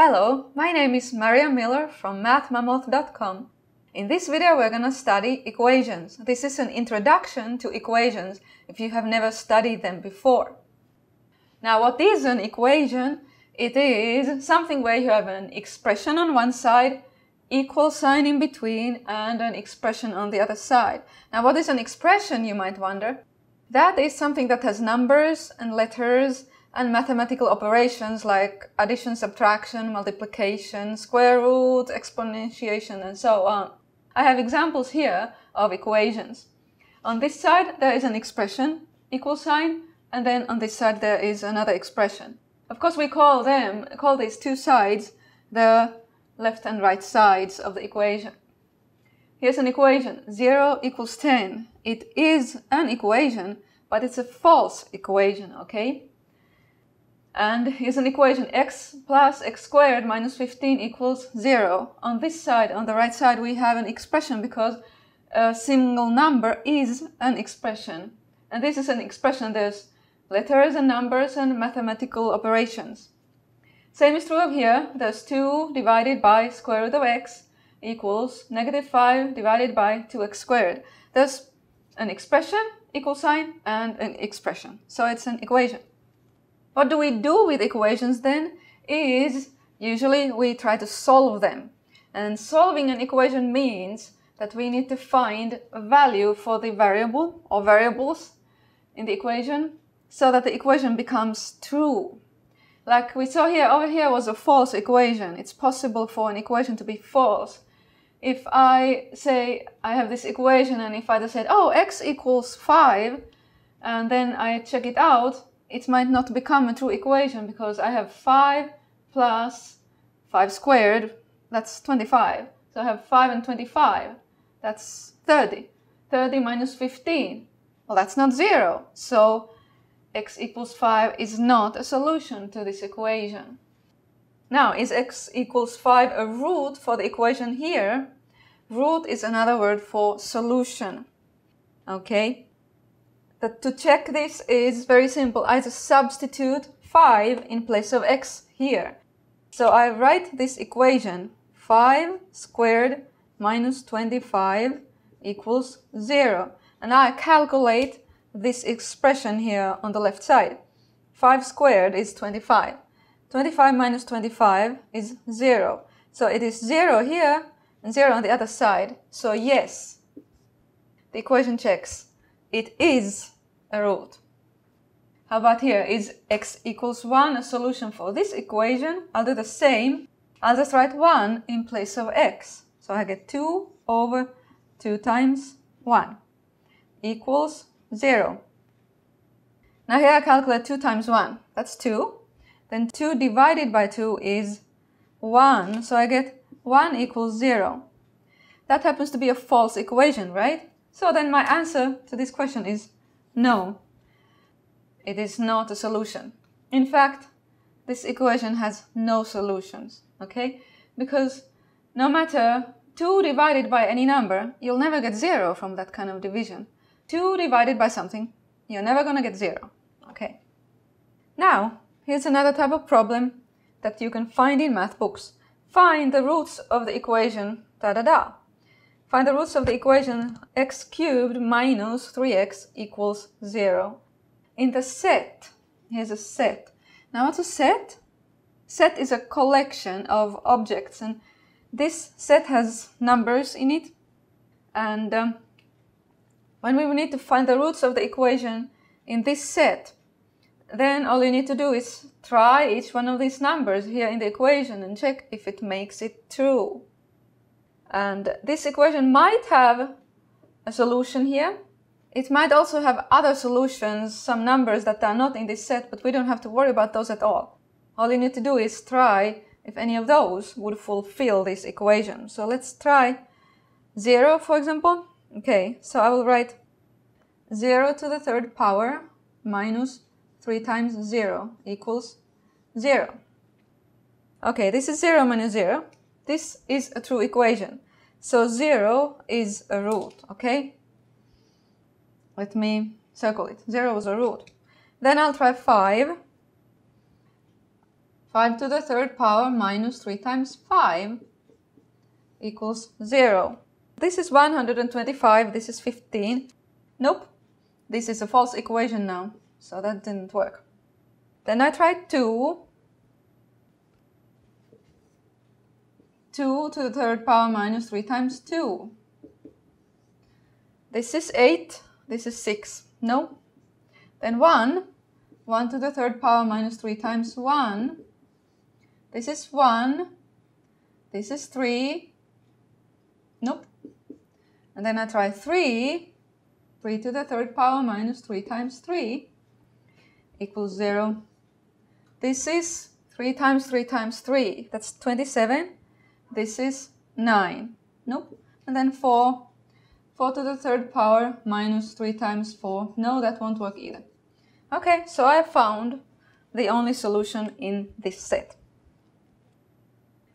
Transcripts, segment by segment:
Hello, my name is Maria Miller from mathmammoth.com. In this video we're going to study equations. This is an introduction to equations if you have never studied them before. Now what is an equation? It is something where you have an expression on one side, equal sign in between, and an expression on the other side. Now what is an expression you might wonder? That is something that has numbers and letters and mathematical operations like addition, subtraction, multiplication, square root, exponentiation, and so on. I have examples here of equations. On this side, there is an expression, equal sign, and then on this side there is another expression. Of course, we call them, call these two sides the left and right sides of the equation. Here's an equation, 0 equals 10. It is an equation, but it's a false equation, okay? And here's an equation x plus x squared minus 15 equals 0. On this side, on the right side, we have an expression because a single number is an expression. And this is an expression, there's letters and numbers and mathematical operations. Same is true of here, there's 2 divided by square root of x equals negative 5 divided by 2x squared. There's an expression, equal sign, and an expression. So it's an equation. What do we do with equations then? Is usually we try to solve them. And solving an equation means that we need to find a value for the variable or variables in the equation so that the equation becomes true. Like we saw here, over here was a false equation. It's possible for an equation to be false. If I say I have this equation and if I just said, oh, x equals 5, and then I check it out, it might not become a true equation because I have 5 plus 5 squared, that's 25. So I have 5 and 25, that's 30. 30 minus 15, well that's not 0. So x equals 5 is not a solution to this equation. Now, is x equals 5 a root for the equation here? Root is another word for solution. Okay? That to check this is very simple. I just substitute 5 in place of x here. So I write this equation 5 squared minus 25 equals 0. And I calculate this expression here on the left side. 5 squared is 25. 25 minus 25 is 0. So it is 0 here and 0 on the other side. So yes, the equation checks it is a root. How about here? Is x equals 1 a solution for this equation? I'll do the same. I'll just write 1 in place of x. So I get 2 over 2 times 1 equals 0. Now here I calculate 2 times 1. That's 2. Then 2 divided by 2 is 1. So I get 1 equals 0. That happens to be a false equation, right? So then my answer to this question is no. It is not a solution. In fact, this equation has no solutions, okay? Because no matter 2 divided by any number, you'll never get 0 from that kind of division. 2 divided by something, you're never going to get 0, okay? Now, here's another type of problem that you can find in math books. Find the roots of the equation da-da-da. Find the roots of the equation x cubed minus 3x equals 0. In the set, here's a set. Now what's a set? Set is a collection of objects and this set has numbers in it. And um, when we need to find the roots of the equation in this set, then all you need to do is try each one of these numbers here in the equation and check if it makes it true. And this equation might have a solution here. It might also have other solutions, some numbers that are not in this set, but we don't have to worry about those at all. All you need to do is try if any of those would fulfill this equation. So let's try 0, for example. Okay, so I will write 0 to the third power minus 3 times 0 equals 0. Okay, this is 0 minus 0. This is a true equation. So 0 is a root, okay? Let me circle it. 0 is a root. Then I'll try 5. 5 to the third power minus 3 times 5 equals 0. This is 125, this is 15. Nope, this is a false equation now, so that didn't work. Then I tried 2. 2 to the third power minus 3 times 2. This is 8, this is 6. No. Then 1. 1 to the third power minus 3 times 1. This is 1. This is 3. Nope. And then I try 3. 3 to the third power minus 3 times 3 equals 0. This is 3 times 3 times 3. That's 27. This is 9. Nope. And then 4. 4 to the third power minus 3 times 4. No, that won't work either. Okay, so I found the only solution in this set.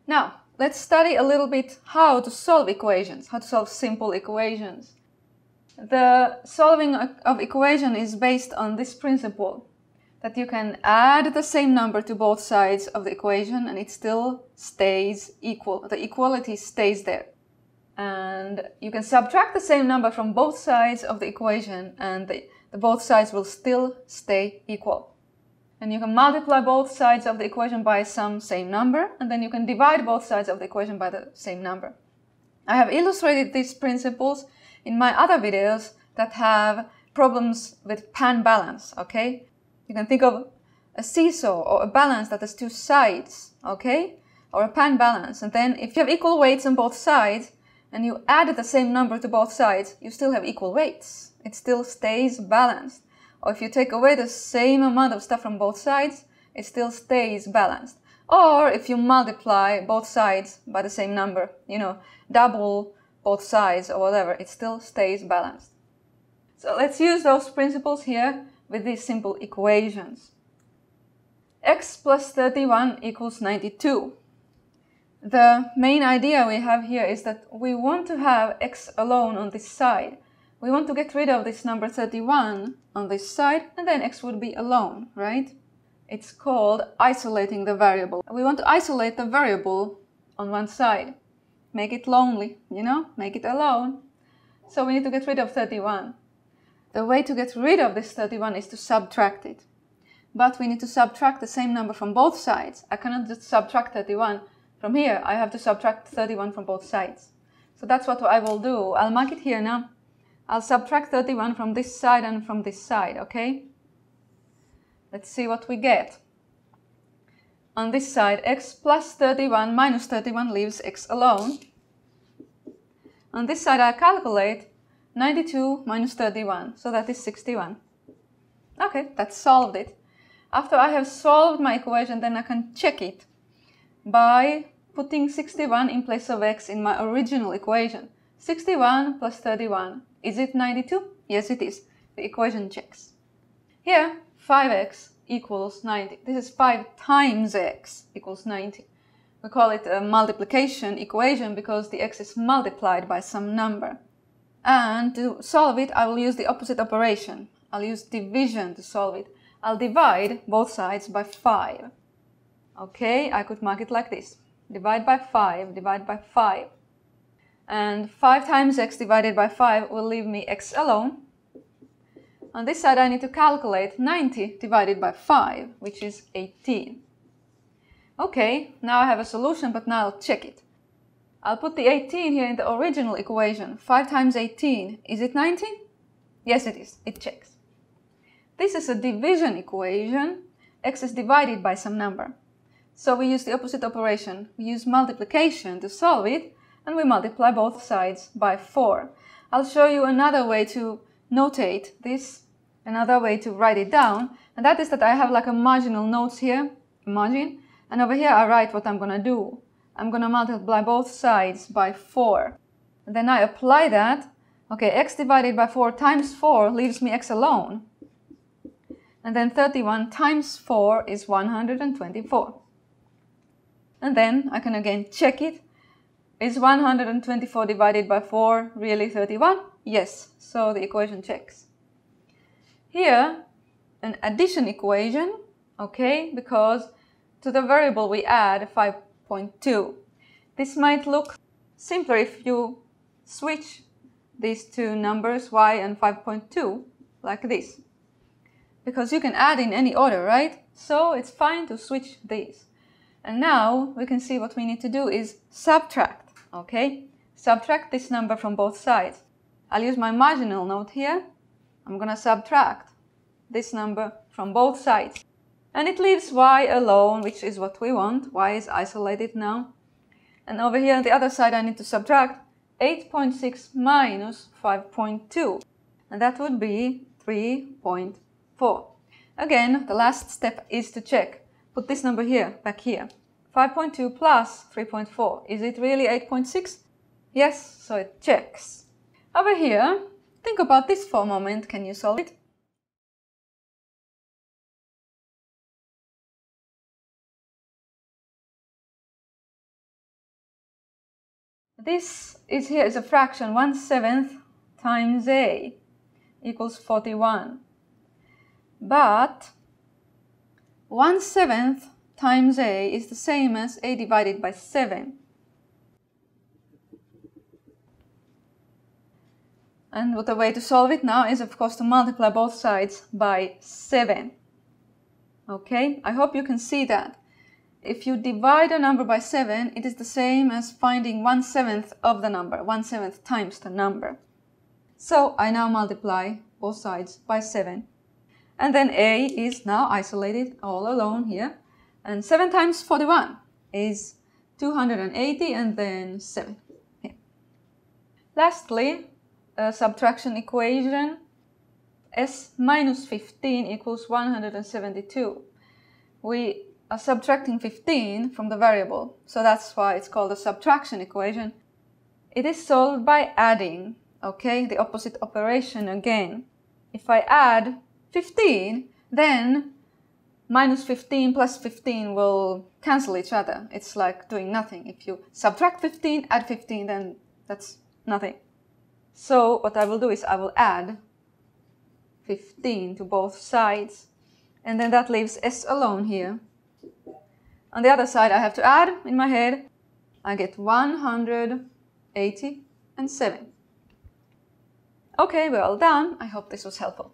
Now, let's study a little bit how to solve equations, how to solve simple equations. The solving of equation is based on this principle that you can add the same number to both sides of the equation and it still stays equal. The equality stays there. And you can subtract the same number from both sides of the equation and the, the both sides will still stay equal. And you can multiply both sides of the equation by some same number, and then you can divide both sides of the equation by the same number. I have illustrated these principles in my other videos that have problems with pan balance, okay? You can think of a seesaw or a balance that has two sides, okay? Or a pan balance. And then if you have equal weights on both sides, and you add the same number to both sides, you still have equal weights. It still stays balanced. Or if you take away the same amount of stuff from both sides, it still stays balanced. Or if you multiply both sides by the same number, you know, double both sides or whatever, it still stays balanced. So let's use those principles here with these simple equations. x plus 31 equals 92. The main idea we have here is that we want to have x alone on this side we want to get rid of this number 31 on this side, and then x would be alone, right? It's called isolating the variable. We want to isolate the variable on one side. Make it lonely, you know, make it alone. So we need to get rid of 31. The way to get rid of this 31 is to subtract it. But we need to subtract the same number from both sides. I cannot just subtract 31 from here. I have to subtract 31 from both sides. So that's what I will do. I'll mark it here now. I'll subtract 31 from this side and from this side, okay? Let's see what we get. On this side, x plus 31 minus 31 leaves x alone. On this side, I calculate 92 minus 31, so that is 61. Okay, that solved it. After I have solved my equation, then I can check it by putting 61 in place of x in my original equation. 61 plus 31 is it 92? Yes, it is. The equation checks. Here, 5x equals 90. This is 5 times x equals 90. We call it a multiplication equation because the x is multiplied by some number. And to solve it, I will use the opposite operation. I'll use division to solve it. I'll divide both sides by 5. Okay, I could mark it like this. Divide by 5, divide by 5 and 5 times x divided by 5 will leave me x alone. On this side I need to calculate 90 divided by 5, which is 18. Okay, now I have a solution, but now I'll check it. I'll put the 18 here in the original equation. 5 times 18, is it 90? Yes it is, it checks. This is a division equation. x is divided by some number. So we use the opposite operation. We use multiplication to solve it, and we multiply both sides by 4. I'll show you another way to notate this, another way to write it down, and that is that I have like a marginal notes here, margin, and over here I write what I'm gonna do. I'm gonna multiply both sides by 4. And then I apply that. Okay, x divided by 4 times 4 leaves me x alone. And then 31 times 4 is 124. And then I can again check it is 124 divided by 4 really 31? Yes, so the equation checks. Here, an addition equation, okay, because to the variable we add 5.2. This might look simpler if you switch these two numbers y and 5.2 like this. Because you can add in any order, right? So it's fine to switch these. And now we can see what we need to do is subtract, okay? Subtract this number from both sides. I'll use my marginal note here. I'm gonna subtract this number from both sides. And it leaves y alone, which is what we want. y is isolated now. And over here on the other side, I need to subtract 8.6 minus 5.2. And that would be 3.4. Again, the last step is to check. Put this number here, back here. 5.2 plus 3.4. Is it really 8.6? Yes, so it checks. Over here, think about this for a moment. Can you solve it? This is here is a fraction 1 seventh times a equals 41. But 1 seventh times a is the same as a divided by 7. And what the way to solve it now is of course to multiply both sides by 7. Okay, I hope you can see that. If you divide a number by 7, it is the same as finding 1 seventh of the number, 1 seventh times the number. So I now multiply both sides by 7. And then a is now isolated all alone here. And 7 times 41 is 280 and then 7. Here. Lastly, a subtraction equation s minus 15 equals 172. We subtracting 15 from the variable, so that's why it's called a subtraction equation. It is solved by adding, okay, the opposite operation again. If I add 15, then minus 15 plus 15 will cancel each other. It's like doing nothing. If you subtract 15, add 15, then that's nothing. So what I will do is I will add 15 to both sides. And then that leaves s alone here. On the other side, I have to add in my head, I get 180 and 7. Okay, we're all done. I hope this was helpful.